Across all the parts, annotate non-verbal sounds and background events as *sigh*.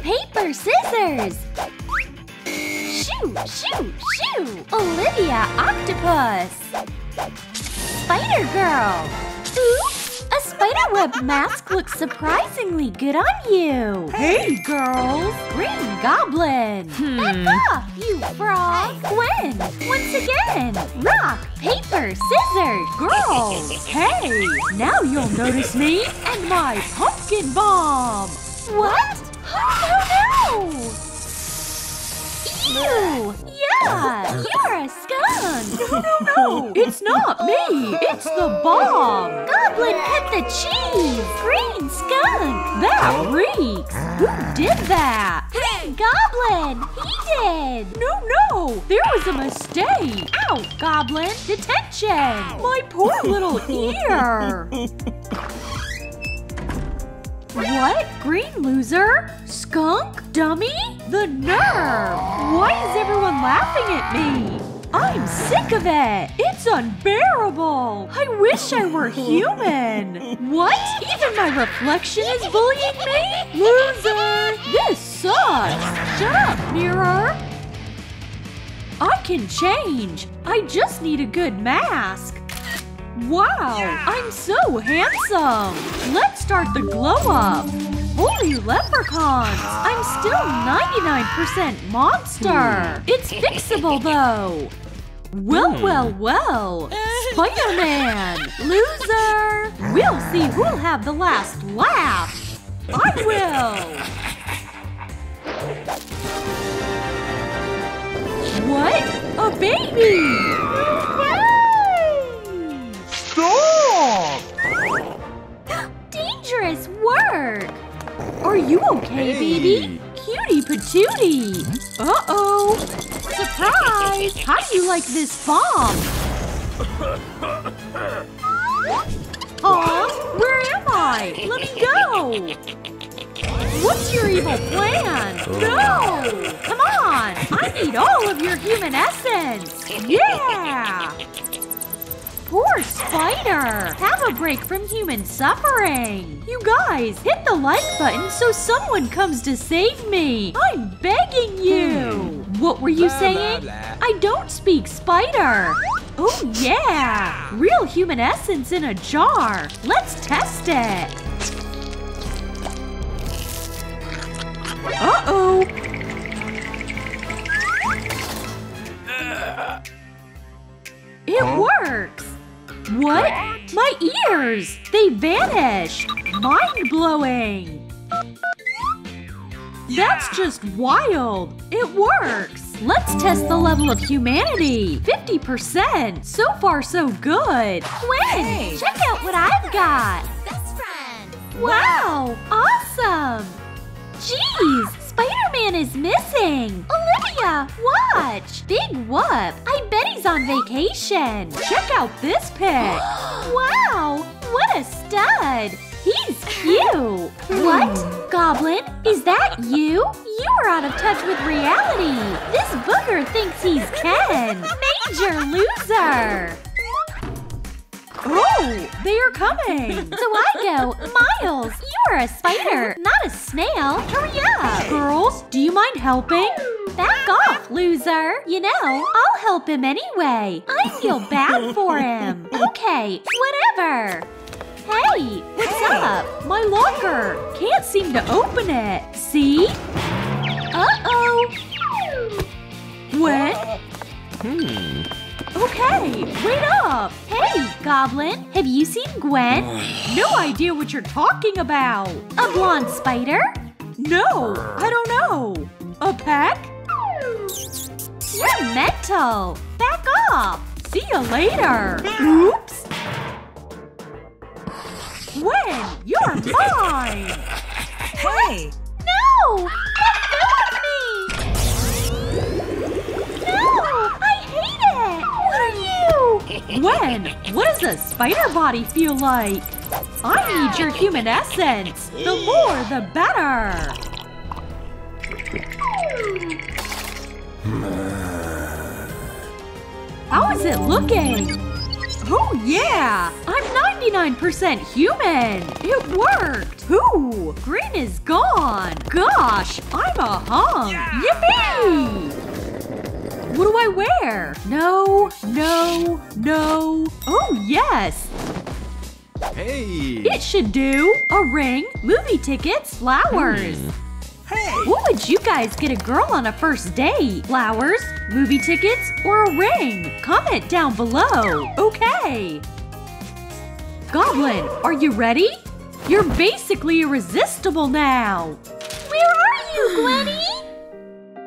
paper, scissors! Shoo, shoo, shoo! Olivia Octopus! Spider Girl! Oops! A spider web mask looks surprisingly good on you! Hey, girls! Green Goblin! Hmm. Back off, you frog! Gwen! Once again! Rock, paper, scissors! Girls! Hey! Now you'll notice me and my pumpkin bomb! What? Oh no! Ew! Yeah! You're a skunk! No, no, no! It's not me! It's the bomb! Goblin cut the cheese! Green skunk! That reeks! Who did that? Green Goblin! He did! No, no! There was a mistake! Out, Goblin! Detention! My poor little ear! *laughs* What? Green loser? Skunk? Dummy? The nerve! Why is everyone laughing at me? I'm sick of it! It's unbearable! I wish I were human! What? Even my reflection is bullying me? Loser! This sucks! Shut up, mirror! I can change! I just need a good mask! Wow! I'm so handsome! Let's start the glow up! Holy leprechauns! I'm still 99% monster! It's fixable *laughs* though! Well, hmm. well, well! Spider-Man! Loser! We'll see who'll have the last laugh! I will! What? A baby! Stop! Dangerous work! Are you okay, baby? Cutie patootie! Uh-oh! Surprise! How do you like this bomb? *laughs* Aw, where am I? Let me go! What's your evil plan? No! Come on! I need all of your human essence! Yeah! Poor spider! Have a break from human suffering! You guys, hit the like button so someone comes to save me! I'm begging you! What were you saying? I don't speak spider! Oh yeah! Real human essence in a jar! Let's test it! Uh-oh! It works! What? My ears! They vanished! Mind-blowing! That's just wild! It works! Let's test the level of humanity! 50%! So far, so good! Gwen! Check out what I've got! Best friend! Wow! Awesome! Jeez! Spider-Man is missing! Olivia, watch! Big whoop! I bet he's on vacation! Check out this pic! *gasps* wow! What a stud! He's cute! *laughs* what? Goblin? Is that you? You are out of touch with reality! This booger thinks he's Ken! *laughs* Major loser! Oh, they are coming! So I go, Miles, you're a spider, not a snail. Hurry up! Girls, do you mind helping? Back off, loser! You know, I'll help him anyway. I feel bad for him. Okay, whatever. Hey, what's up? My locker! Can't seem to open it. See? Uh-oh. Gwen? Okay, wait up! Hey, Goblin, have you seen Gwen? *sighs* No idea what you're talking about. A blonde spider? No, I don't know. A peck? You're mental. Back off. See you later. Oops. Gwen, you're *laughs* mine. Hey! No! It! What? Gwen, what does a spider body feel like? I need your human essence. The more, the better. How is it looking? Oh yeah! I'm 99% human! It worked! Ooh, green is gone. Gosh, I'm a hunk. Yippee! What do I wear? No, no, no. Oh, yes. Hey! It should do. A ring, movie tickets, flowers. Hey! What would you guys get a girl on a first date? Flowers, movie tickets, or a ring? Comment down below. Okay. Goblin, are you ready? You're basically irresistible now. Where are you, Gwenny?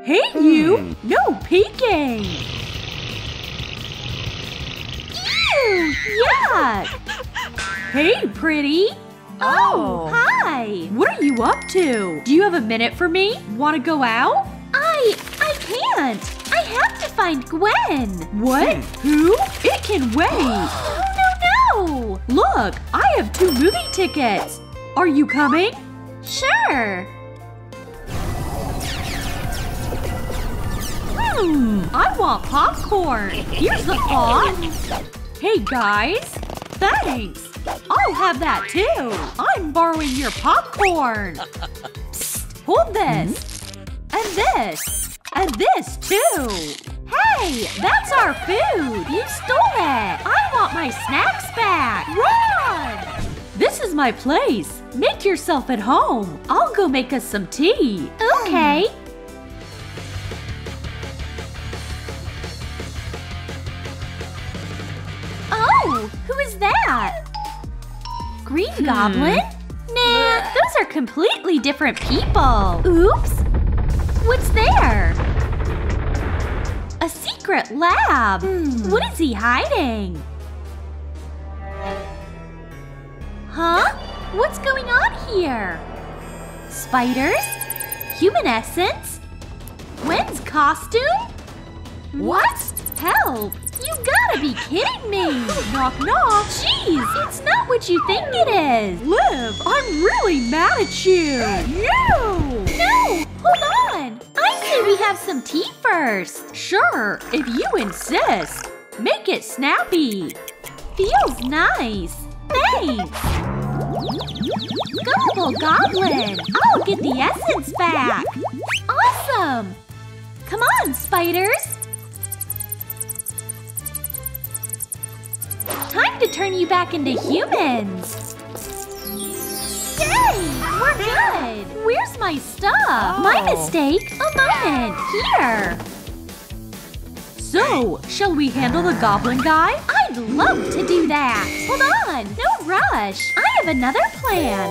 Hey, you! Hmm. No peeking! Ew! Yuck! Hey, pretty! Oh, oh. Hi! What are you up to? Do you have a minute for me? Want to go out? I… I can't! I have to find Gwen! What? Hmm. Who? It can wait! No, *gasps* no, no! Look, I have two movie tickets! Are you coming? Sure! Hmm, I want popcorn. Here's the thought. Hey guys, thanks. I'll have that too. I'm borrowing your popcorn. Psst, hold this. And this. And this too. Hey, that's our food. You stole it. I want my snacks back. Run! This is my place. Make yourself at home. I'll go make us some tea. Okay. That? Green Hmm. Goblin? Nah, those are completely different people. Oops. What's there? A secret lab. Hmm. What is he hiding? Huh? What's going on here? Spiders? Human essence? Gwen's costume? What? Help! You gotta be kidding me! Knock knock. Jeez, it's not what you think it is! Liv, I'm really mad at you. You. No! Hold on! I say we have some tea first! Sure, if you insist. Make it snappy. Feels nice! Thanks! Gobble Goblin! I'll get the essence back! Awesome! Come on, spiders! Time to turn you back into humans! Yay! We're good! Where's my stuff? My Oh. mistake! A moment! Here! So, shall we handle the goblin guy? I'd love to do that! Hold on! No rush! I have another plan!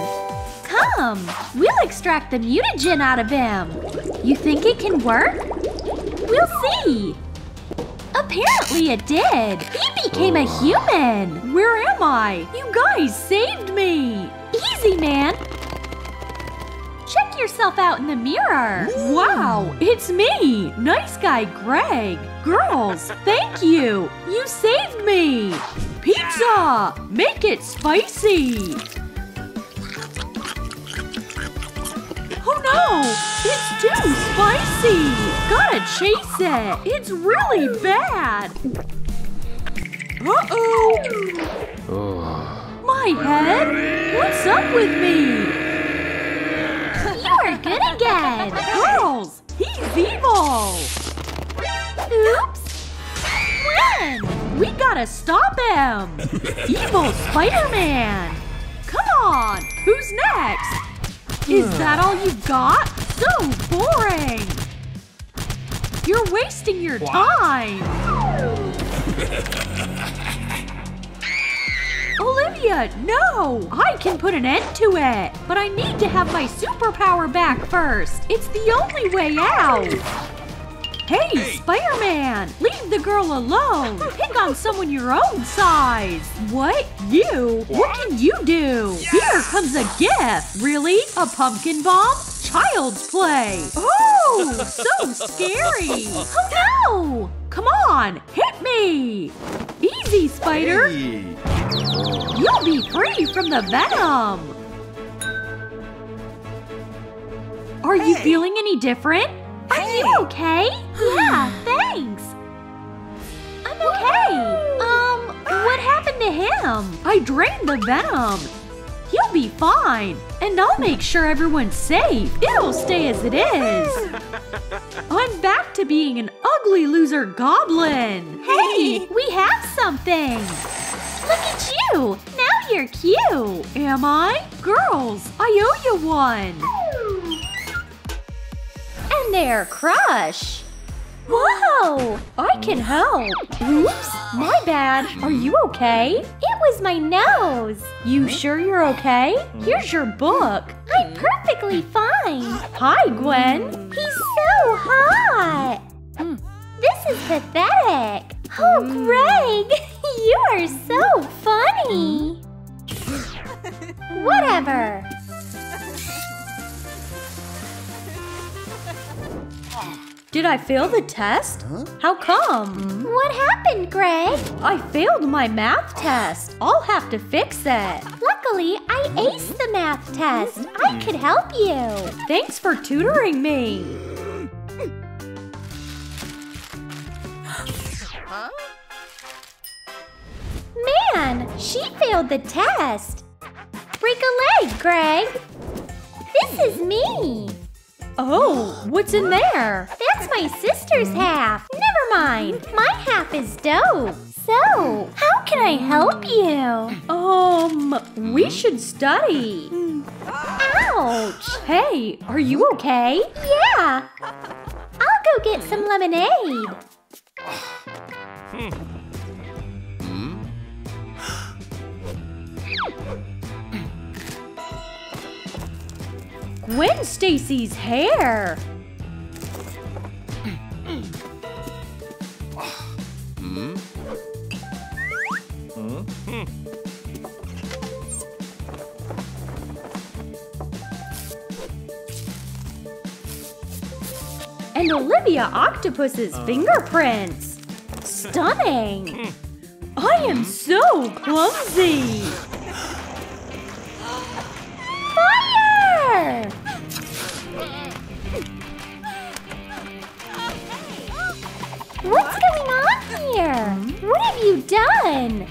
Come! We'll extract the mutagen out of him! You think it can work? We'll see! Apparently it did! He became a human! Where am I? You guys saved me. Easy, man! Check yourself out in the mirror! Wow, it's me, nice guy Greg. Girls, thank you. You saved me. Pizza, make it spicy. No, it's too spicy. Gotta chase it. It's really bad. Uh-oh. My head? What's up with me? You are good again! Girls, he's evil. Oops! When? We gotta stop him! Evil Spider-Man! Come on! Who's next? Is that all you've got? So boring! You're wasting your time! Olivia, no! I can put an end to it! But I need to have my superpower back first! It's the only way out! Hey, Spider-Man! Leave the girl alone! Pick on someone your own size! What? You? What can you do? Here comes a gift! Really? A pumpkin bomb? Child's play! Oh! So scary! Oh no! Come on! Hit me! Easy, Spider! Hey. You'll be free from the venom! Are you feeling any different? Are you okay? Yeah, thanks! I'm okay! Um, what happened to him? I drained the venom. He'll be fine. And I'll make sure everyone's safe. It'll stay as it is. *laughs* I'm back to being an ugly loser goblin. Hey, we have something. Look at you. Now you're cute. Am I? Girls, I owe you one. There, Crush. Whoa! I can help. Oops, my bad. Are you okay? It was my nose. You hmm? sure you're okay? Hmm. Here's your book. I'm hmm. perfectly fine. Hi, Gwen. He's so hot. This is pathetic. Oh, Greg, *laughs* you are so funny. *laughs* Whatever. Did I fail the test? How come? What happened, Greg? I failed my math test. I'll have to fix it. Luckily, I aced the math test. I hmm. could help you. Thanks for tutoring me. *gasps* Man, she failed the test. Break a leg, Greg. This is me. Oh, what's in there? That's my sister's half. Never mind. My half is dope. So, how can I help you? Um, we should study. Ouch. Hey, are you okay? Yeah. I'll go get some lemonade. Gwen Stacy's hair. And Olivia Octopus's uh. fingerprints. Stunning. I am mm-hmm. so clumsy. *gasps* Fire! What have you done?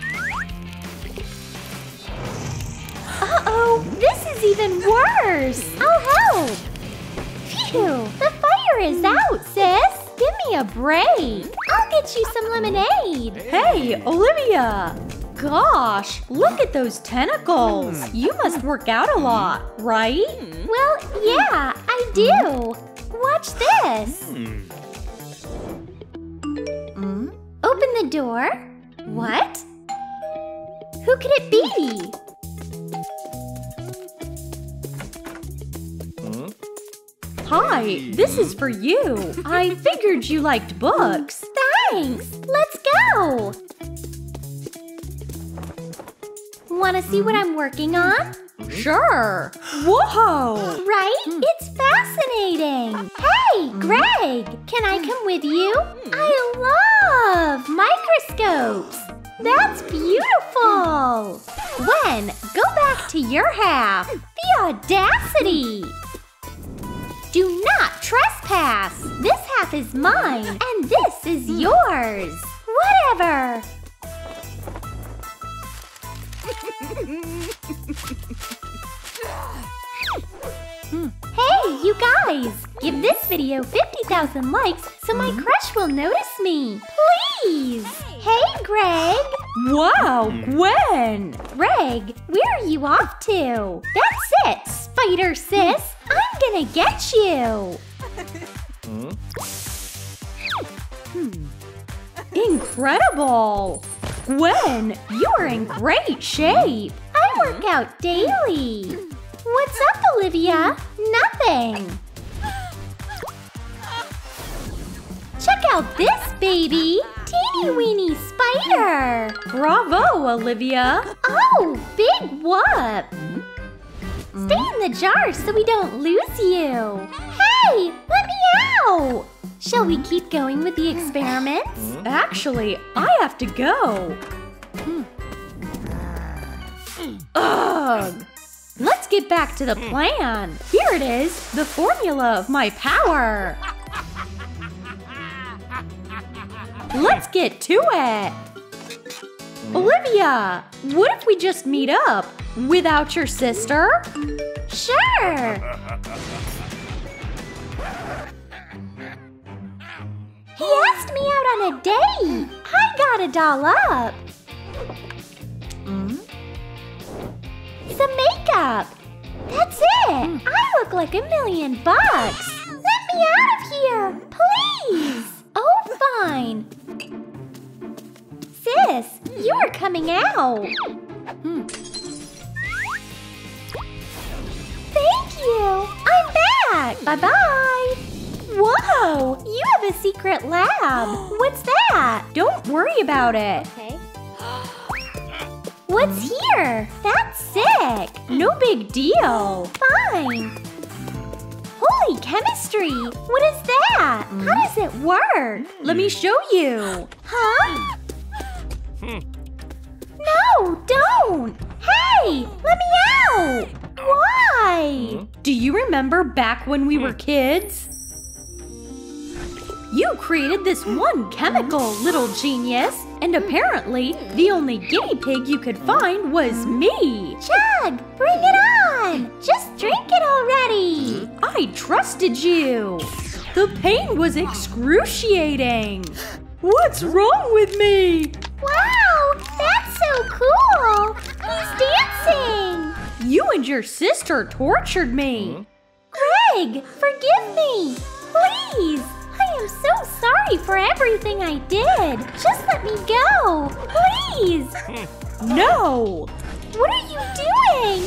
Uh-oh, this is even worse. I'll help. Phew, the fire is out, sis. Give me a break. I'll get you some lemonade. Hey, Olivia! Gosh, look at those tentacles. Hmm. You must work out a lot, right? Hmm. Well, yeah, I do. Watch this. Hmm. Door. What? Who could it be? Hi, this is for you. I figured you liked books. Thanks. Let's go. Want to see what I'm working on? Sure. Whoa! Right? Hmm. It's fascinating. Hey, Greg, can I come with you? Hmm. I love microscopes. That's beautiful. Gwen, go back to your half. The audacity. Do not trespass. This half is mine, and this is yours. Whatever. *laughs* Hmm. Hey, you guys! Give this video 50,000 likes so my mm-hmm. crush will notice me. Please! Hey, Greg! Wow, mm. Gwen! Greg, where are you off to? That's it, spider sis! Mm. I'm gonna get you! *laughs* Hmm. Incredible! Gwen, you're in great shape. I mm-hmm. work out daily. What's up, Olivia? Nothing. Check out this baby! Teeny weeny spider! Bravo, Olivia. Oh, big whoop! Stay in the jar so we don't lose you. Hey, let me out! Shall we keep going with the experiments? Actually, I have to go. Hmm. Ugh! Let's get back to the plan. Here it is, the formula of my power. Let's get to it. Olivia, what if we just meet up without your sister? Sure. He asked me out on a date. I got a doll up. Hmm? Some makeup. That's it. I look like a million bucks. Let me out of here, please. Oh, fine. Sis, you're coming out. Hmm. Thank you. I'm back. Bye bye. Whoa, you have a secret lab. What's that? Don't worry about it. Okay. What's here? That's sick. No big deal. Fine. Holy chemistry! What is that? How does it work? Let me show you. Huh? No, don't! Hey, let me out! Why? Do you remember back when we were kids? You created this one chemical, little genius, and apparently the only guinea pig you could find was me. Chug, bring it on! Just drink it already! I trusted you. The pain was excruciating. What's wrong with me? Wow, that's so cool! He's dancing! You and your sister tortured me. Hmm? Greg, forgive me! Please! I am so sorry for everything I did! Just let me go! Please! Hmm. No! What are you doing?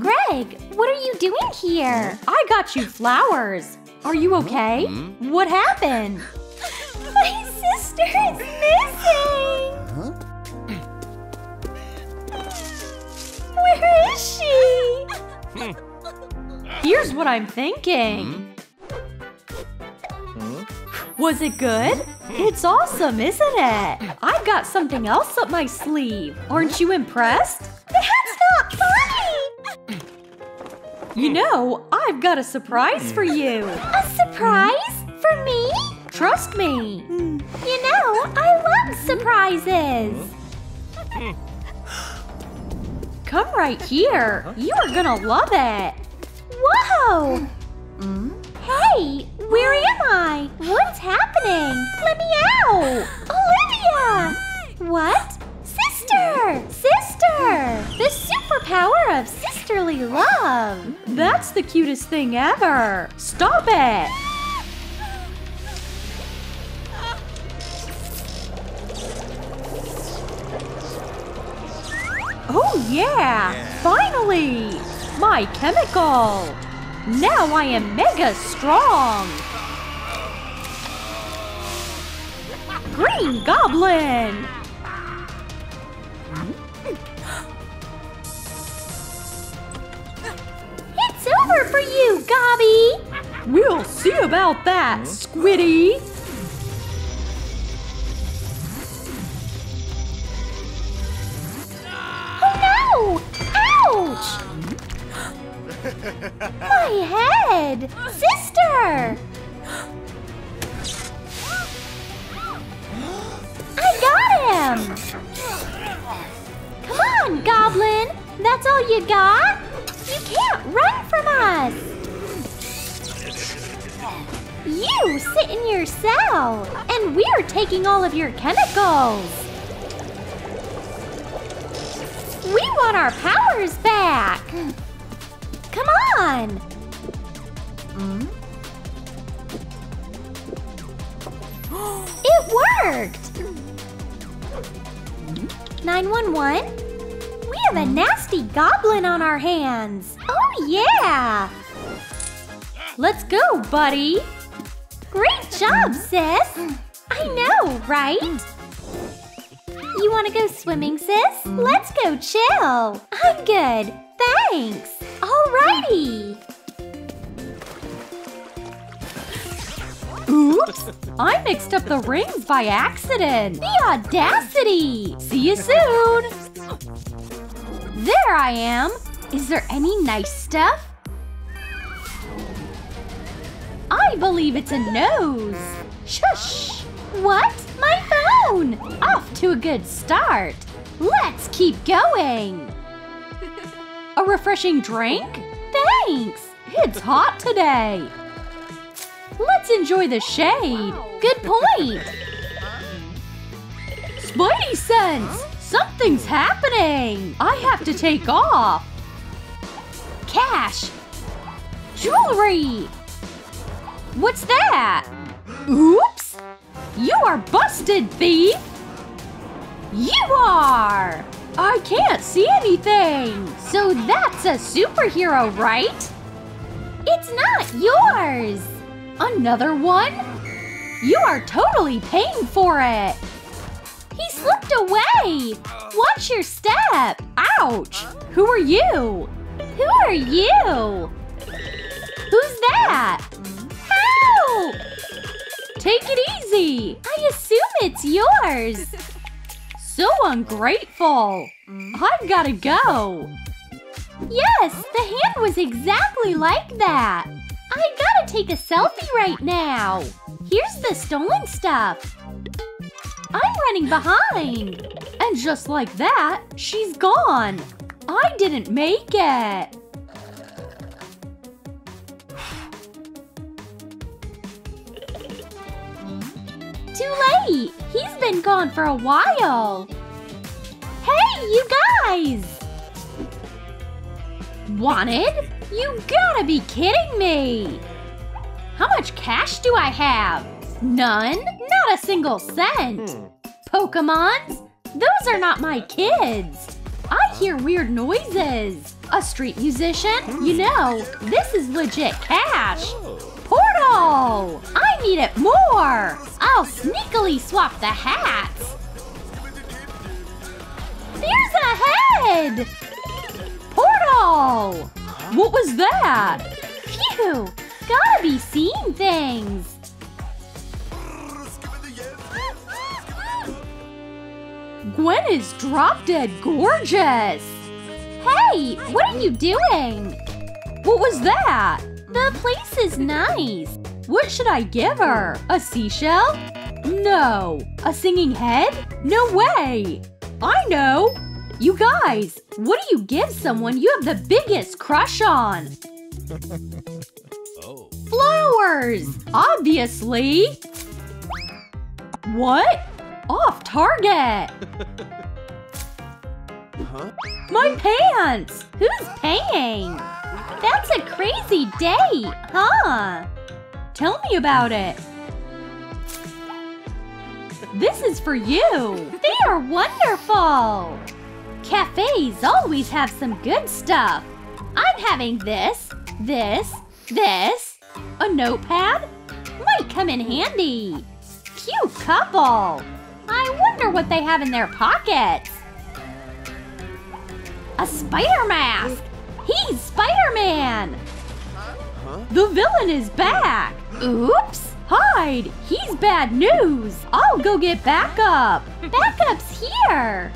Greg, what are you doing here? I got you flowers. Are you okay? Mm-hmm. What happened? My sister is missing! Where is she? Hmm. Here's what I'm thinking. Hmm? Was it good? It's awesome, isn't it? I've got something else up my sleeve. Aren't you impressed? That's not funny! You hmm. know, I've got a surprise for hmm. you. A surprise? For me? Trust me. Hmm. You know, I love surprises! Come right here. You are gonna love it. Whoa! Hey, where am I? What's happening? Let me out! Olivia! What? Sister! Sister! The superpower of sisterly love! That's the cutest thing ever. Stop it. Oh yeah! Finally! My chemical! Now I am mega strong! Green Goblin! It's over for you, Gobby! We'll see about that, hmm? Squiddy! *laughs* Oh no! Ouch! *laughs* My head! Sister! I got him! Come on, Goblin! That's all you got? You can't run from us! You sit in your cell, and we're taking all of your chemicals! We want our powers back! Come on! Mm-hmm. It worked! 911? We have a nasty goblin on our hands! Oh yeah! Let's go, buddy! Great job, sis! I know, right? You want to go swimming, sis? Let's go chill. I'm good. Thanks. Alrighty. Oops! I mixed up the rings by accident! The audacity! See you soon! There I am! Is there any nice stuff? I believe it's a nose. Shush! What? My phone! Off to a good start. Let's keep going. A refreshing drink? Thanks. It's hot today. Let's enjoy the shade. Good point. Spidey sense! Something's happening! I have to take off! Cash. Jewelry. What's that? Oops! You are busted, thief! You are. I can't see anything! So that's a superhero, right? It's not yours. Another one? You are totally paying for it! He slipped away. Watch your step. Ouch! Who are you? Who are you? Who's that? Help! Take it easy! I assume it's yours. So ungrateful! I've gotta go! Yes, the hand was exactly like that. I gotta take a selfie right now. Here's the stolen stuff. I'm running behind. And just like that, she's gone! I didn't make it! Too late. He's been gone for a while. Hey, you guys! Wanted? You gotta be kidding me! How much cash do I have? None? Not a single cent! Hmm. Pokemons? Those are not my kids! I hear weird noises! A street musician? Hmm. You know, this is legit cash! Oh. Portal! I need it more! I'll sneakily swap the hats! There's a head! Portal! What was that? Phew! Gotta be seeing things! Gwen is drop dead gorgeous! Hey, what are you doing? What was that? The place is nice. What should I give her? A seashell? No. A singing head? No way! I know! You guys, what do you give someone you have the biggest crush on? Oh. Flowers! Obviously! What? Off target! Huh? My pants! Who's paying? That's a crazy date, huh? Tell me about it. This is for you. They are wonderful! Cafes always have some good stuff. I'm having this, this, this. A notepad? Might come in handy. Cute couple. I wonder what they have in their pockets. A spider mask. He's Spider-Man. The villain is back. Oops. Hide! He's bad news! I'll go get backup! Backup's here.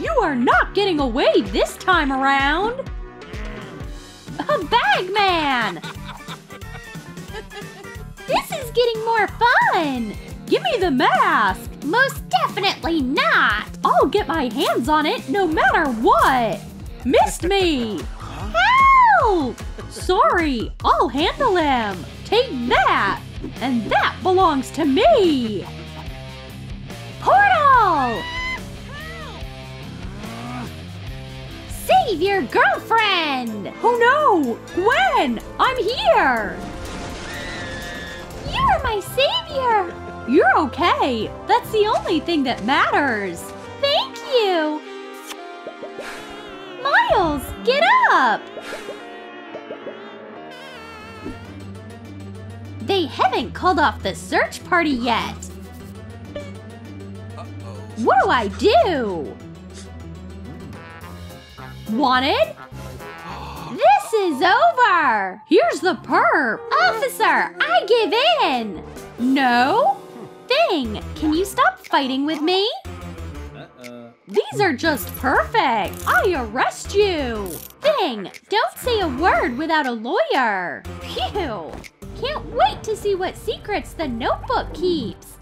You are not getting away this time around! A bag man. This is getting more fun. Give me the mask! Most definitely not. I'll get my hands on it no matter what! Missed me! Help! Sorry, I'll handle him! Take that! And that belongs to me! Portal! Save your girlfriend! Oh no! Gwen! I'm here! You're my savior! You're okay! That's the only thing that matters! Thank you! Miles, get up! They haven't called off the search party yet. What do I do? Wanted? This is over! Here's the perp! Officer, I give in! No? Thing, can you stop fighting with me? These are just perfect! I arrest you! Thing, don't say a word without a lawyer. Phew! can't wait to see what secrets the notebook keeps.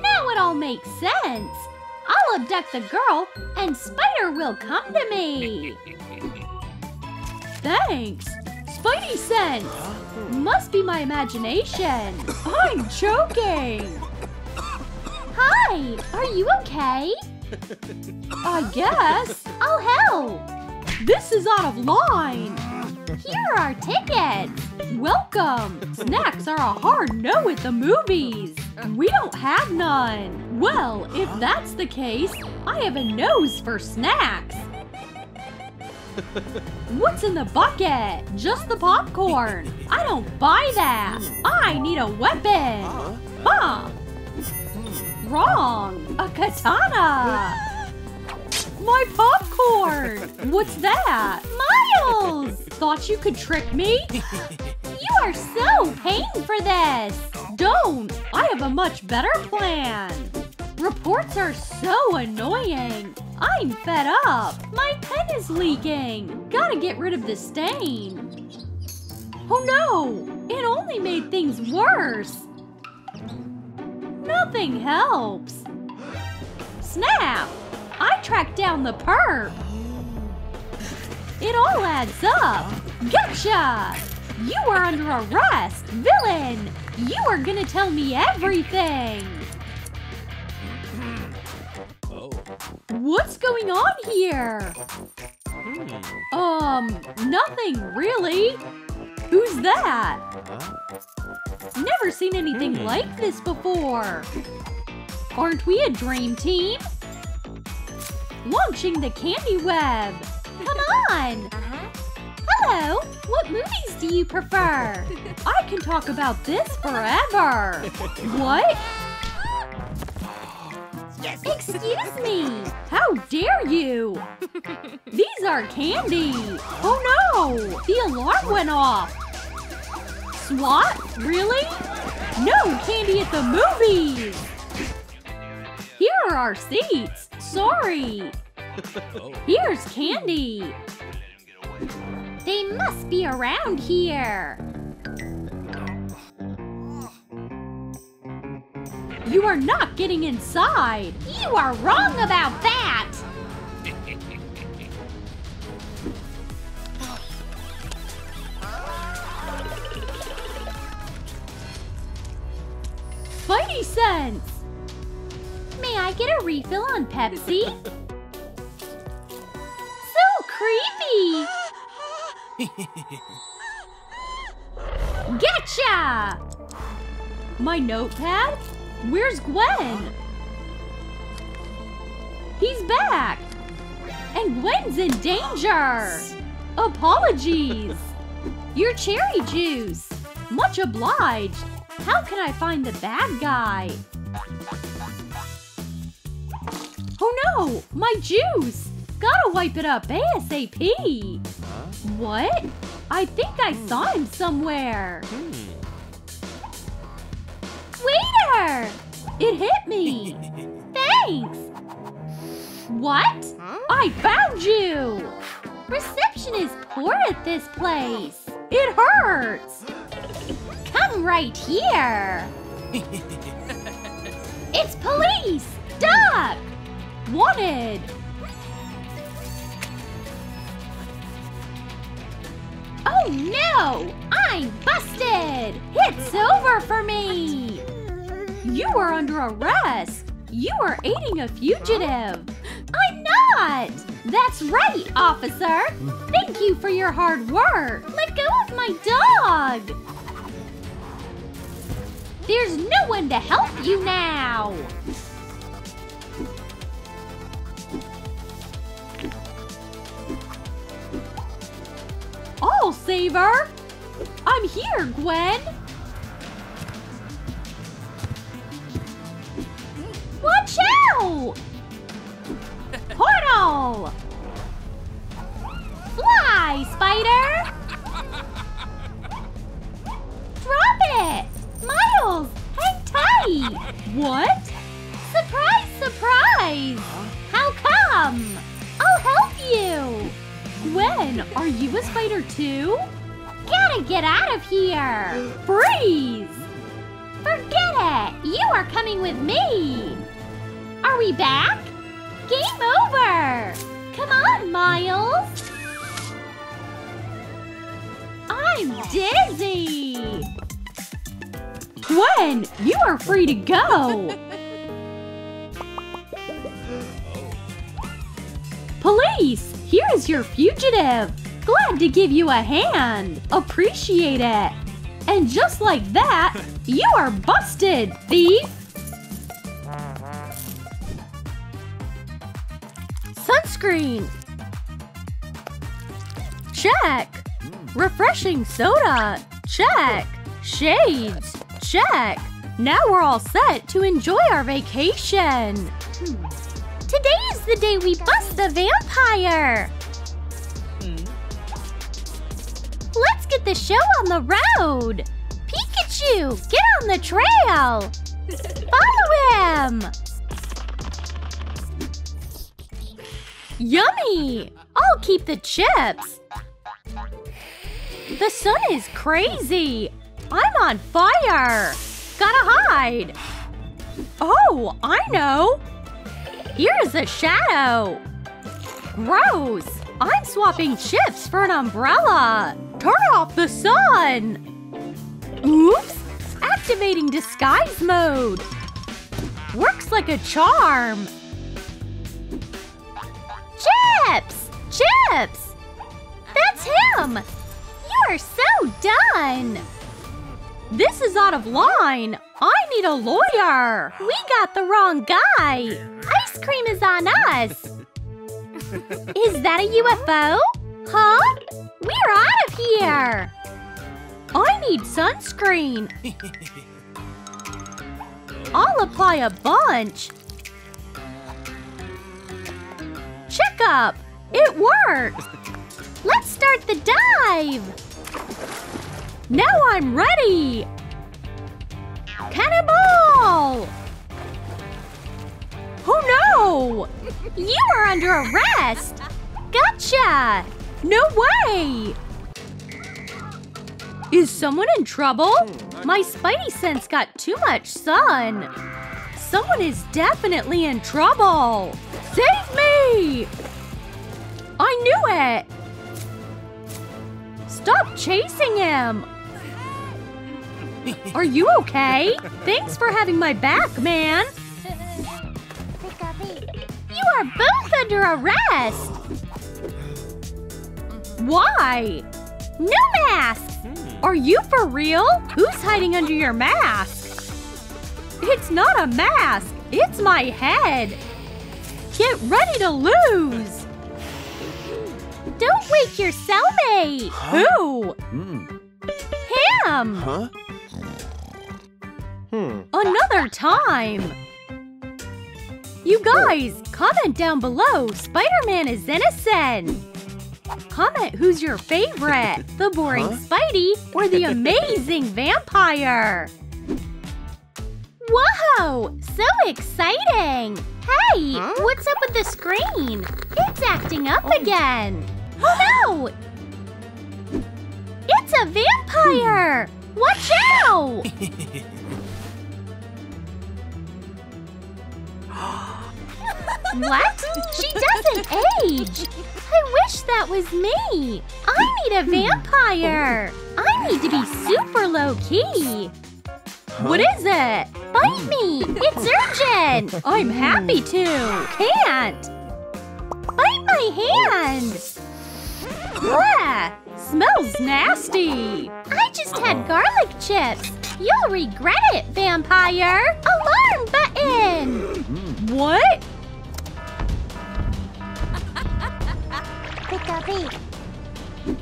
Now it all makes sense. I'll abduct the girl and Spider will come to me. Thanks. Spidey sense. Must be my imagination. I'm choking. Hi, are you okay? I guess. I'll help. This is out of line. Here are our tickets. Welcome. Snacks are a hard no at the movies. We don't have none. Well, if that's the case, I have a nose for snacks. *laughs* What's in the bucket? Just the popcorn. I don't buy that. I need a weapon. Huh. Wrong. A katana. *laughs* My popcorn. What's that? Miles! Thought you could trick me? *laughs* You are so paying for this. Don't! I have a much better plan! Reports are so annoying! I'm fed up! My pen is leaking! Gotta get rid of the stain! Oh no! It only made things worse! Nothing helps! Snap! I tracked down the perp! It all adds up! Gotcha! You are under arrest! Villain! You are gonna tell me everything! Oh. What's going on here? Um, nothing really. Who's that? Never seen anything like this before. Aren't we a dream team? Launching the candy web. Come on. Hello, what movies do you prefer? *laughs* I can talk about this forever. What? Excuse me. How dare you? These are candy. Oh no! The alarm went off. SWAT? Really? No candy at the movies. Here are our seats. Sorry. Oh. Here's candy. They must be around here. You are not getting inside. You are wrong about that. Spidey sense. May I get a refill on Pepsi? *laughs* creepy. *laughs* Getcha! My notepad? Where's Gwen? He's back! And Gwen's in danger! Apologies! Your cherry juice! Much obliged! How can I find the bad guy? Oh no! My juice! Gotta wipe it up ASAP! Huh? What? I think I saw him somewhere. Hmm. Waiter! It hit me. Thanks. What? I found you. Reception is poor at this place. It hurts. Come right here. *laughs* it's police. Duck. Wanted. Oh no! I'm busted! It's over for me! You are under arrest. You are aiding a fugitive. I'm not! That's right, officer! Thank you for your hard work. Let go of my dog! There's no one to help you now! I'll save her. I'm here, Gwen. Watch out! Portal. Fly, spider! Drop it! Miles, hang tight! What? Surprise, surprise! How come? I'll help you! Gwen, are you a spider too? Gotta get out of here! Freeze! Forget it! You are coming with me! Are we back? Game over! Come on, Miles! I'm dizzy! Gwen, you are free to go! *laughs* Police, here is your fugitive! Glad to give you a hand! Appreciate it! And just like that, *laughs* you are busted, thief! Sunscreen! Check! Refreshing soda! Check! Shades! Check! Now we're all set to enjoy our vacation! Hmm. Today is the day we bust the vampire! Hmm. Let's get the show on the road! Pikachu, get on the trail! *laughs* Follow him! Yummy! I'll keep the chips! The sun is crazy! I'm on fire! Gotta hide! Oh, I know! Here is a shadow! Gross! I'm swapping chips for an umbrella! Turn off the sun! Oops! Activating disguise mode! Works like a charm! Chips! Chips! That's him! You're so done! This is out of line! I need a lawyer! We got the wrong guy! Ice cream is on us! *laughs* Is that a UFO? Huh? We're out of here! I need sunscreen! *laughs* I'll apply a bunch! Check up! It worked! Let's start the dive! Now I'm ready! Cannonball! Oh no! You are under arrest! Gotcha! No way! Is someone in trouble? My spidey sense got too much sun. Someone is definitely in trouble. Save me! I knew it! Stop chasing him! Are you okay? Thanks for having my back, man. You are both under arrest! Why? No masks! Are you for real? Who's hiding under your mask? It's not a mask. It's my head. Get ready to lose. Don't wake your cellmate! Who? Hmm. Him! Huh? Hmm. Another time. You guys, comment down below. Spider-Man is innocent. Comment who's your favorite, *laughs* the boring Huh? Spidey or the amazing *laughs* vampire. Whoa! So exciting! Hey, Huh? what's up with the screen? It's acting up again! *gasps* Oh no! It's a vampire! Watch out! *laughs* what? She doesn't age! I wish that was me! I need a vampire! I need to be super low key! What is it? Bite me! It's urgent! I'm happy to. Can't. Bite my hand! Blah! Smells nasty. I just had garlic chips! You'll regret it, vampire! Alarm button! What?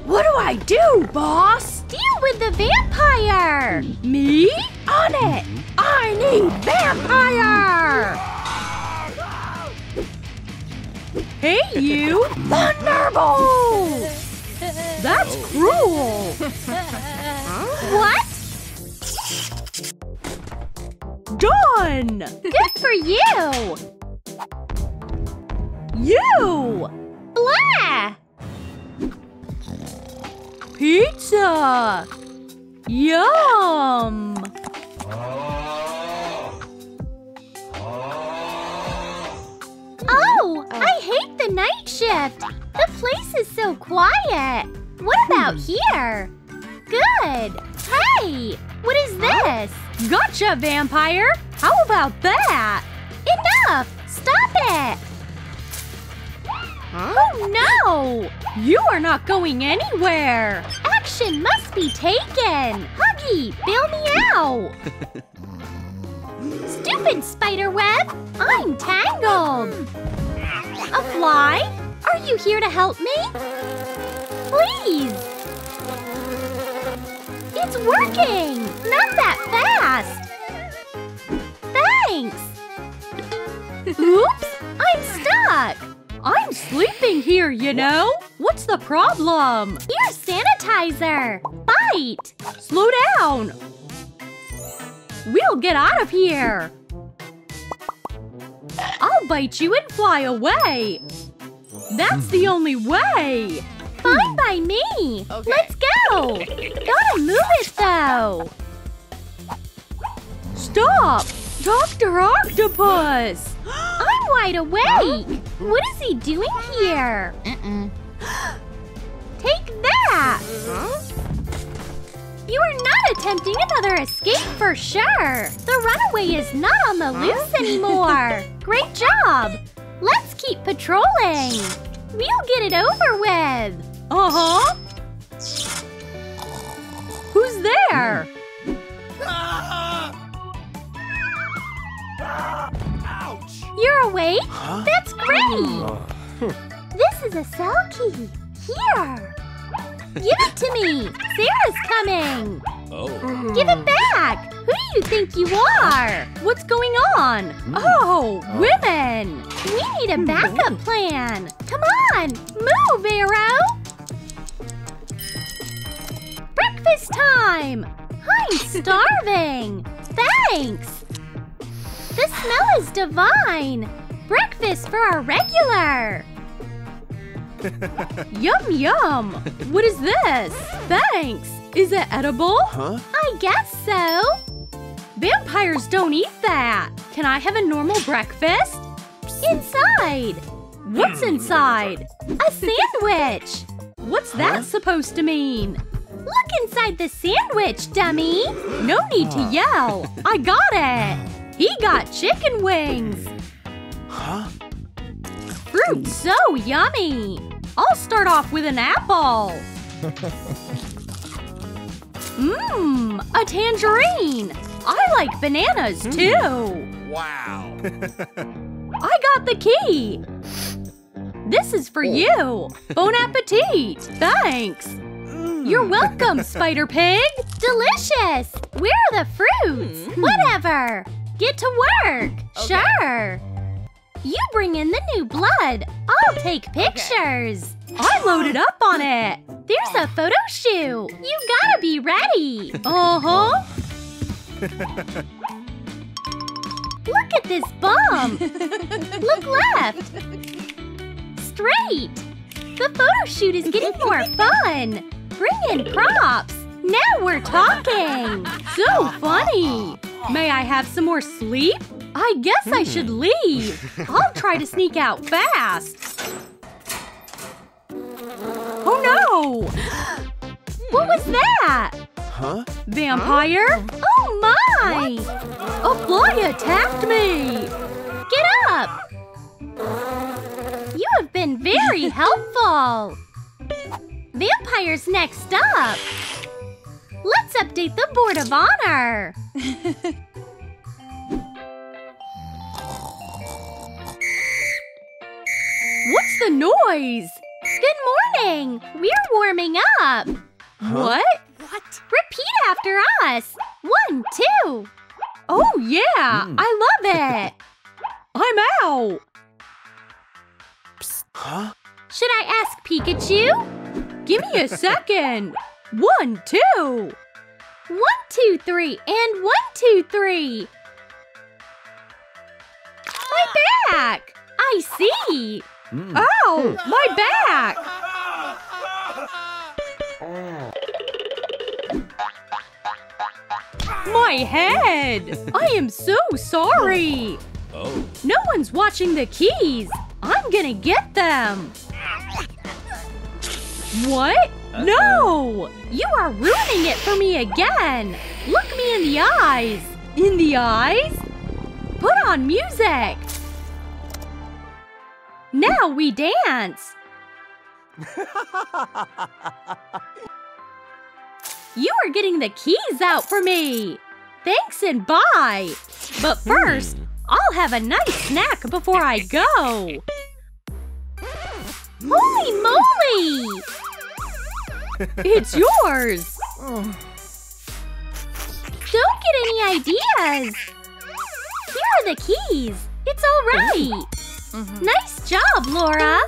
What do I do, boss? Deal with the vampire! Me? On it! I need vampire! Hey, you! Thunderbolt! That's cruel! *laughs* What? Done! Good for you! You! Blah! Pizza! pizza! Yum! Oh, I hate the night shift. The place is so quiet. What about here? Good. Hey, what is this? Gotcha, vampire! How about that? Enough! Stop it! Oh no! You are not going anywhere! Action must be taken! Huggy, bail me out! *laughs* Stupid spider web! I'm tangled! A fly? Are you here to help me? Please! It's working! Not that fast! Thanks! Oops! I'm stuck! I'm sleeping here, you know? What's the problem? Here's sanitizer! Bite! Slow down! We'll get out of here! I'll bite you and fly away! That's the only way! Fine hmm. by me! Let's go! Gotta move it though! Stop! Dr. Octopus! *gasps* I'm wide awake! What is he doing here? *gasps* Take that! You are not attempting another escape for sure! The runaway is not on the loose anymore! *laughs* Great job! Let's keep patrolling! We'll get it over with! Uh-huh! Who's there? Ouch! You're awake? That's great! *laughs* This is a cell key. Here! Give it to me! Sarah's coming! Oh. Give it back! Who do you think you are? What's going on? Oh, women! We need a backup plan! Come on! Move, Arrow! Breakfast time! I'm starving! Thanks! The smell is divine! Breakfast for our regular! *laughs* Yum yum! What is this? Thanks! Is it edible? Huh? I guess so! Vampires don't eat that! Can I have a normal breakfast? Inside! What's hmm. inside? A sandwich! What's that supposed to mean? Look inside the sandwich, dummy! No need to yell! I got it! He got chicken wings! Huh? Fruit so yummy! I'll start off with an apple! *laughs* Mmm, a tangerine! I like bananas hmm. too! Wow! *laughs* I got the key! This is for oh. you! Bon *laughs* appetit! Thanks! You're welcome, *laughs* Spider Pig! Delicious! Where are the fruits? Whatever! Get to work! Sure! You bring in the new blood. I'll take pictures. I loaded up on it! There's a photo shoot. You gotta be ready. *laughs* Uh-huh! Look at this bump. *laughs* Look left. Straight. The photo shoot is getting more fun. Bring in props. Now we're talking. So funny! May I have some more sleep? I guess I should hmm. leave. I'll try to sneak out fast. Oh no! What was that? Huh? Vampire? Oh my! A fly attacked me! Get up! You have been very helpful. Vampires next up. Let's update the Board of Honor. What's the noise? Good morning. We're warming up. What? What? Repeat after us. One, two. Oh yeah! Hmm. I love it! *laughs* I'm out! Huh? Should I ask Pikachu? Give me a second. One, two. One, two, three, and one, two, three. My back! I see! Mm. Oh, hmm. my back! My head! I am so sorry! Oh. No one's watching the keys! I'm gonna get them! What? No! You are ruining it for me again! Look me in the eyes! In the eyes? Put on music! Now we dance! You are getting the keys out for me! Thanks and bye! But hmm. first, I'll have a nice snack before I go! *laughs* Holy moly! *laughs* It's yours! Don't get any ideas! Here are the keys! It's all right! *laughs* Mm-hmm. Nice job, Laura!